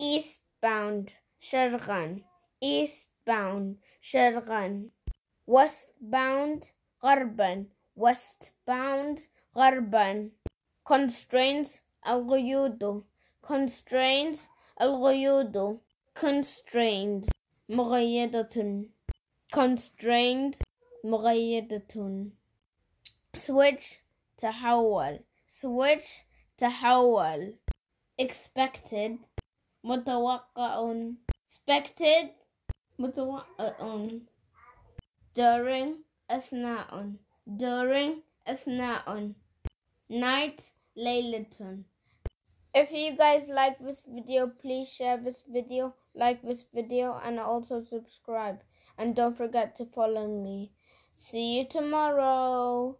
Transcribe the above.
eastbound شرقا eastbound شرقا westbound غربا westbound غربا constraints القيود constraints القيود constraints مقيدة constraints مقيدة switch تحول switch تحول expected mutawakka'un. Expected mutawakka'un. During asna'un. During asna'un. Night laylatun if you guys like this video please share this video like this video and also subscribe. And don't forget to follow me. See you tomorrow.